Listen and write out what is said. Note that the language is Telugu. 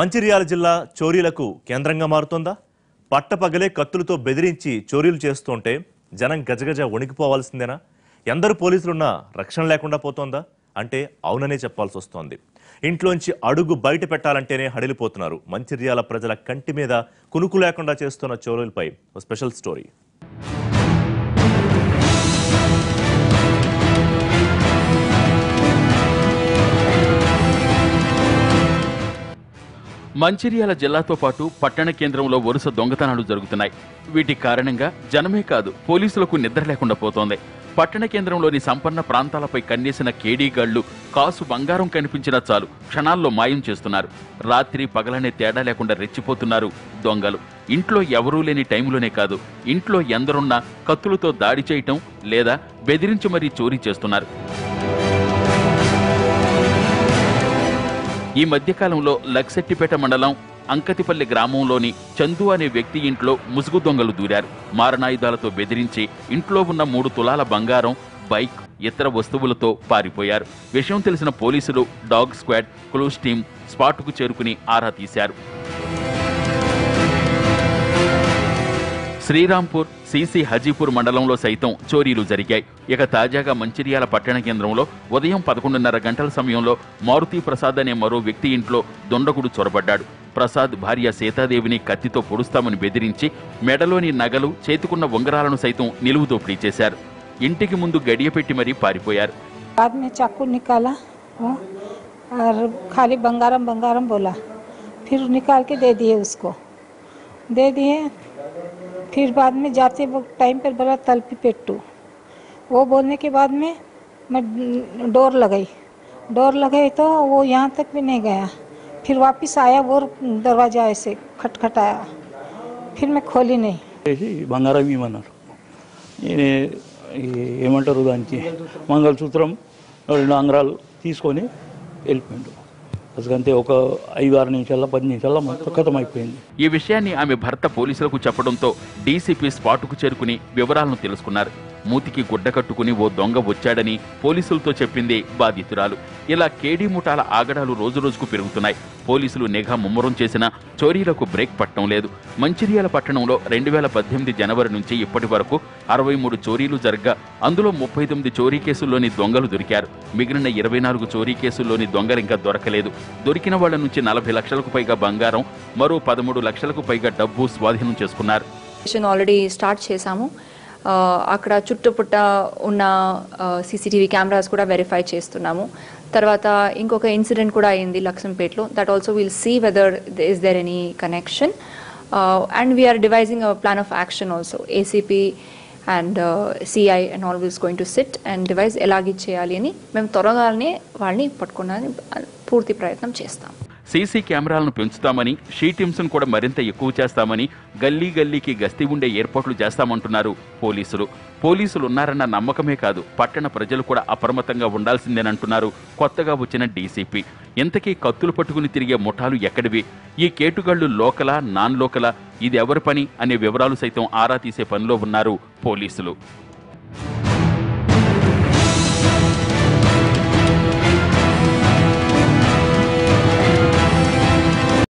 మంచిర్యాల జిల్లా చోరీలకు కేంద్రంగా మారుతోందా? పట్టపగలే కత్తులతో బెదిరించి చోరీలు చేస్తుంటే జనం గజగజ వణికిపోవాల్సిందేనా? ఎందరు పోలీసులున్నా రక్షణ లేకుండా పోతోందా? అంటే అవుననే చెప్పాల్సి వస్తోంది ఇంట్లోంచి అడుగు బయట పెట్టాలంటేనే హడిలిపోతున్నారు మంచిర్యాల ప్రజల కంటి మీద కునుకు లేకుండా చేస్తున్న చోరీలపై స్పెషల్ స్టోరీ. మంచిర్యాల జిల్లాతో పాటు పట్టణ కేంద్రంలో వరుస దొంగతనాలు జరుగుతున్నాయి. వీటి కారణంగా జనమే కాదు పోలీసులకు నిద్ర లేకుండా పోతోంది. పట్టణ కేంద్రంలోని సంపన్న ప్రాంతాలపై కన్నేసిన కేడీగాళ్ళు కాసు బంగారం కనిపించినా చాలు క్షణాల్లో మాయం చేస్తున్నారు. రాత్రి పగలనే తేడా లేకుండా రెచ్చిపోతున్నారు దొంగలు. ఇంట్లో ఎవరూ లేని టైంలోనే కాదు ఇంట్లో ఎందరున్నా కత్తులతో దాడి చేయటం లేదా బెదిరించి మరీ చోరీ చేస్తున్నారు. ఈ మధ్యకాలంలో లక్సెట్టిపేట మండలం అంకతిపల్లి గ్రామంలోని చందు అనే వ్యక్తి ఇంట్లో ముసుగు దొంగలు దూరారు. మారణాయుధాలతో బెదిరించి ఇంట్లో ఉన్న మూడు తులాల బంగారం బైక్ ఇతర వస్తువులతో పారిపోయారు. విషయం తెలిసిన పోలీసులు డాగ్ స్క్వాడ్ క్లూస్ టీం స్పాట్కు చేరుకుని ఆరా తీశారు. శ్రీరాంపూర్ సీసీ హజీపూర్ మండలంలో సైతం చోరీలు జరిగాయి ఇక తాజాగా మంచిర్యాల పట్టణ కేంద్రంలో ఉదయం పదకొండున్నర గంటల సమయంలో మారుతి ప్రసాద్ అనే మరో వ్యక్తి ఇంట్లో దొండగుడు చొరబడ్డాడు ప్రసాద్ భార్య సీతాదేవిని కత్తితో పొడుస్తామని బెదిరించి మెడలోని నగలు చేతికున్న ఉంగరాలను సైతం నిలువు దోపిడీ చేశారు ఇంటికి ముందు గడియ పెట్టి మరీ పారిపోయారు बाद में चाकू निकाला वो, और खाली बंगारम बंगारम बोला फिर निकाल के दे दिए उसको दे दिए फिर बाद में जाते वक्त टाइम पर बोला तलपी पेट्टू। वो बोलने के बाद में मैं डोर लगाई। डोर लगाई तो वो यहाँ तक भी नहीं गया। फिर वापस आया, वो दरवाज़ा ऐसे खटखटाया। फिर मैं खोली नहीं। बंगारा मंगलसूत्रम नांगराल तीस हेल्प అందుకంటే ఒక ఐదు ఆరు నిమిషాల్లో పది నిమిషాల్లో మొత్తం అయిపోయింది ఈ విషయాన్ని ఆమె భర్త పోలీసులకు చెప్పడంతో డీసీపీ స్పాటుకు చేరుకుని వివరాలను తెలుసుకున్నారు. మూతికి గుడ్డ కట్టుకుని ఓ దొంగ వచ్చాడని పోలీసులతో చెప్పింది బాధితురాలు. ఇలా కేడీ ముఠాల ఆగడాలు రోజురోజుకు పెరుగుతున్నాయి. పోలీసులు నిఘా ముమ్మరం చేసినా చోరీలకు బ్రేక్ పట్టడం లేదు. మంచిర్యాల పట్టణంలో రెండు వేల పద్దెనిమిది జనవరి నుంచి ఇప్పటి వరకు అరవై మూడు చోరీలు జరగ్గా అందులో ముప్పై తొమ్మిది చోరీ కేసుల్లోని దొంగలు దొరికారు. మిగిలిన ఇరవై నాలుగు చోరీ కేసుల్లోని దొంగలు ఇంకా దొరకలేదు. దొరికిన వాళ్ళ నుంచి నలభై లక్షలకు పైగా బంగారం మరో పదమూడు లక్షలకు పైగా డబ్బు స్వాధీనం చేసుకున్నారు. ఆల్రెడీ స్టార్ట్ చేశాము. అక్కడ చుట్టుపుట్ట ఉన్న సీసీటీవీ కెమెరాస్ కూడా వెరిఫై చేస్తున్నాము. తర్వాత ఇంకొక ఇన్సిడెంట్ కూడా అయింది లక్ష్మీపేట్లో. That also will see whether is there any connection and we are devising a plan of action also ACP and CI and all wills going to sit and devise device చేయాలి అని మేము త్వరగానే వాళ్ళని పట్టుకోవడానికి పూర్తి ప్రయత్నం చేస్తాం. సీసీ కెమెరాలను పెంచుతామని షీ టీమ్స్ను కూడా మరింత ఎక్కువ చేస్తామని గల్లీ గల్లీకి గస్తీ ఉండే ఏర్పాట్లు చేస్తామంటున్నారు పోలీసులు. పోలీసులు ఉన్నారన్న నమ్మకమే కాదు పట్టణ ప్రజలు కూడా అప్రమత్తంగా ఉండాల్సిందేనంటున్నారు కొత్తగా వచ్చిన డీసీపీ. ఇంతకీ కత్తులు పట్టుకుని తిరిగే ముఠాలు ఎక్కడివి? ఈ కేటుగాళ్ళు లోకలా నాన్ లోకలా ఇది ఎవరి పని? అనే వివరాలు సైతం ఆరా తీసే పనిలో ఉన్నారు పోలీసులు.